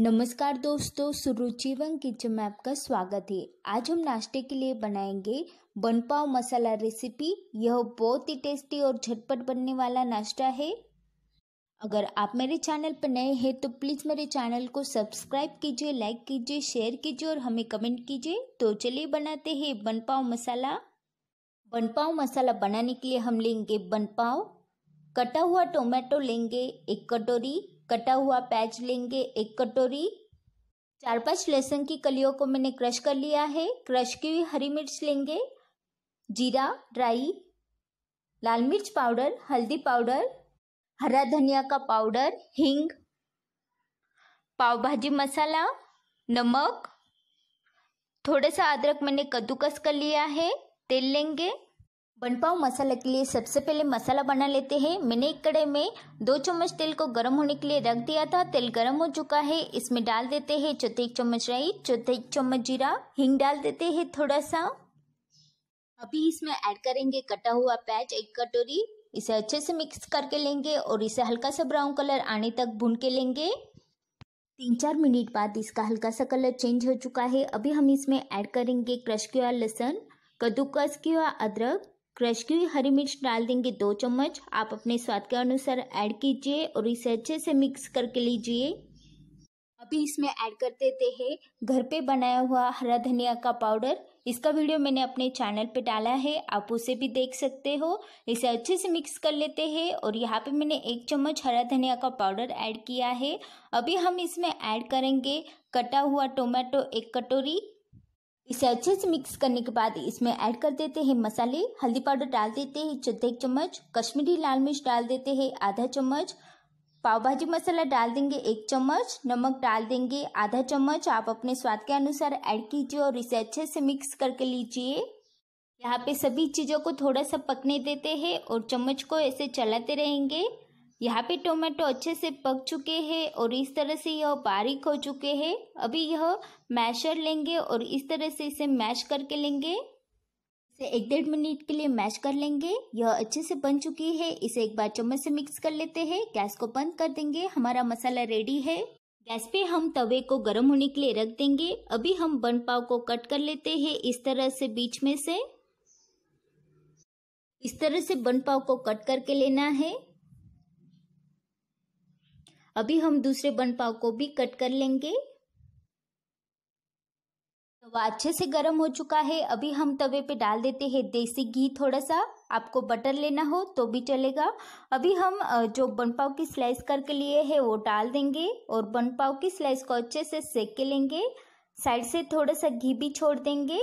नमस्कार दोस्तों सुरुचिवन किचन में आपका स्वागत है। आज हम नाश्ते के लिए बनाएँगे बन पाव मसाला रेसिपी यह बहुत ही टेस्टी और झटपट बनने वाला नाश्ता है। अगर आप मेरे चैनल पर नए हैं तो प्लीज़ मेरे चैनल को सब्सक्राइब कीजिए लाइक कीजिए शेयर कीजिए और हमें कमेंट कीजिए। तो चलिए बनाते हैं बन पाव मसाला। बन पाव मसाला बनाने के लिए हम लेंगे बन पाव कटा हुआ टोमेटो लेंगे, एक कटोरी। कटा हुआ पैच लेंगे एक कटोरी। चार पाँच लहसुन की कलियों को मैंने क्रश कर लिया है। क्रश की हुई हरी मिर्च लेंगे। जीरा, ड्राई, लाल मिर्च पाउडर, हल्दी पाउडर, हरा धनिया का पाउडर, हींग पाव भाजी मसाला, नमक। थोड़ा सा अदरक मैंने कद्दूकस कर लिया है। तेल लेंगे। बनपाव मसाला के लिए सबसे पहले मसाला बना लेते हैं। मैंने एक कड़े में दो चम्मच तेल को गर्म होने के लिए रख दिया था। तेल गर्म हो चुका है। इसमें डाल देते हैं चौथे एक चम्मच राई, चौथे एक चम्मच जीरा, हिंग डाल देते हैं थोड़ा सा अभी इसमें ऐड करेंगे कटा हुआ प्याज एक कटोरी। इसे अच्छे से मिक्स करके लेंगे और इसे हल्का सा ब्राउन कलर आने तक भून के लेंगे। तीन चार मिनट बाद इसका हल्का सा कलर चेंज हो चुका है। अभी हम इसमें ऐड करेंगे क्रश किया लहसन, कद्दूकस किया अदरक क्रश की हुई हरी मिर्च डाल देंगे दो चम्मच। आप अपने स्वाद के अनुसार ऐड कीजिए और इसे अच्छे से मिक्स करके लीजिए। अभी इसमें ऐड कर देते हैं घर पे बनाया हुआ हरा धनिया का पाउडर। इसका वीडियो मैंने अपने चैनल पे डाला है, आप उसे भी देख सकते हो। इसे अच्छे से मिक्स कर लेते हैं और यहाँ पे मैंने एक चम्मच हरा धनिया का पाउडर ऐड किया है। अभी हम इसमें ऐड करेंगे कटा हुआ टोमेटो एक कटोरी। इसे अच्छे से मिक्स करने के बाद इसमें ऐड कर देते हैं मसाले, हल्दी पाउडर डाल देते हैं चौथे एक चम्मच, कश्मीरी लाल मिर्च डाल देते हैं, आधा चम्मच पाव भाजी मसाला डाल देंगे एक चम्मच, नमक डाल देंगे आधा चम्मच। आप अपने स्वाद के अनुसार ऐड कीजिए और इसे अच्छे से मिक्स करके लीजिए। यहाँ पे सभी चीज़ों को थोड़ा सा पकने देते हैं और चम्मच को ऐसे चलाते रहेंगे। यहाँ पे टोमेटो अच्छे से पक चुके हैं और इस तरह से यह बारीक हो चुके हैं। अभी यह मैशर लेंगे और इस तरह से इसे मैश करके लेंगे। इसे एक डेढ़ मिनट के लिए मैश कर लेंगे। यह अच्छे से बन चुकी है। इसे एक बार चम्मच से मिक्स कर लेते हैं। गैस को बंद कर देंगे। हमारा मसाला रेडी है। गैस पे हम तवे को गर्म होने के लिए रख देंगे। अभी हम बन पाव को कट कर लेते हैं इस तरह से बीच में से। इस तरह से बन पाव को कट करके लेना है। अभी हम दूसरे बन पाव को भी कट कर लेंगे। तवा अच्छे से गर्म हो चुका है। अभी हम तवे पे डाल देते हैं देसी घी थोड़ा सा आपको बटर लेना हो तो भी चलेगा। अभी हम जो बन पाव की स्लाइस करके लिए है वो डाल देंगे और बन पाव की स्लाइस को अच्छे से सेक के लेंगे। साइड से थोड़ा सा घी भी छोड़ देंगे।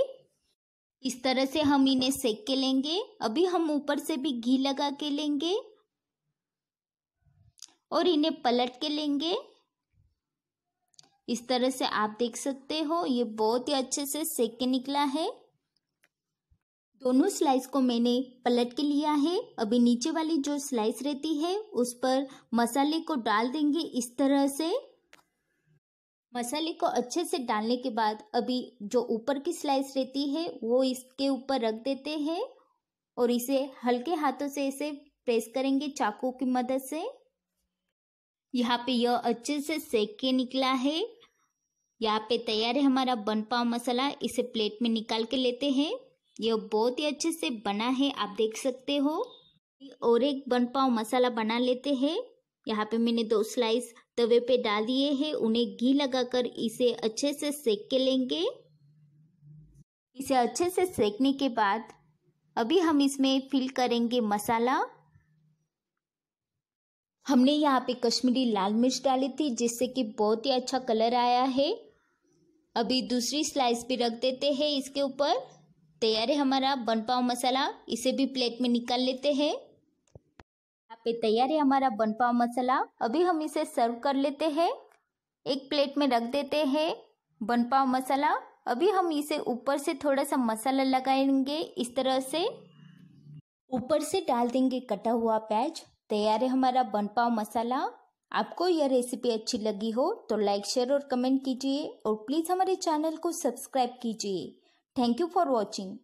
इस तरह से हम इन्हें सेक के लेंगे। अभी हम ऊपर से भी घी लगा के लेंगे। और इन्हें पलट के लेंगे। इस तरह से आप देख सकते हो, ये बहुत ही अच्छे से सेक के निकला है। दोनों स्लाइस को मैंने पलट के लिया है। अभी नीचे वाली जो स्लाइस रहती है, उस पर मसाले को डाल देंगे इस तरह से। मसाले को अच्छे से डालने के बाद अभी जो ऊपर की स्लाइस रहती है, वो इसके ऊपर रख देते हैं और इसे हल्के हाथों से इसे प्रेस करेंगे चाकू की मदद से। यहाँ पे यह अच्छे से सेक के निकला है। यहाँ पे तैयार है हमारा बन पाव मसाला। इसे प्लेट में निकाल के लेते हैं। यह बहुत ही अच्छे से बना है, आप देख सकते हो। और एक बन पाव मसाला बना लेते हैं। यहाँ पे मैंने दो स्लाइस तवे पे डाल दिए हैं। उन्हें घी लगाकर इसे अच्छे से सेक के लेंगे। इसे अच्छे से सेकने के बाद अभी हम इसमें फिल करेंगे मसाला। हमने यहाँ पे कश्मीरी लाल मिर्च डाली थी, जिससे कि बहुत ही अच्छा कलर आया है। अभी दूसरी स्लाइस भी रख देते हैं इसके ऊपर। तैयार है हमारा बन पाव मसाला इसे भी प्लेट में निकाल लेते हैं। यहाँ पे तैयार है हमारा बन पाव मसाला अभी हम इसे सर्व कर लेते हैं। एक प्लेट में रख देते हैं बन पाव मसाला अभी हम इसे ऊपर से थोड़ा सा मसाला लगाएँगे इस तरह से। ऊपर से डाल देंगे कटा हुआ प्याज। तैयार है हमारा बन पाव मसाला। आपको यह रेसिपी अच्छी लगी हो तो लाइक शेयर और कमेंट कीजिए और प्लीज़ हमारे चैनल को सब्सक्राइब कीजिए। Thank you for watching